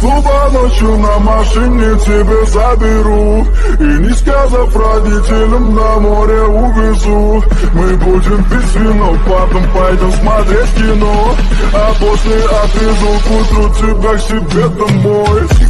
Клуба ночью на машине тебе заберу И не сказав родителям на море увезу. Мы будем пить вино, потом пойдем смотреть кино. А после отвезу к утру тебя к себе домой.